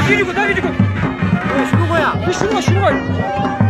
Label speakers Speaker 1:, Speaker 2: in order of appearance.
Speaker 1: 야뛰고다뛰리고
Speaker 2: 야 쉬는 거야
Speaker 1: 왜쉬는 거 쉬는 거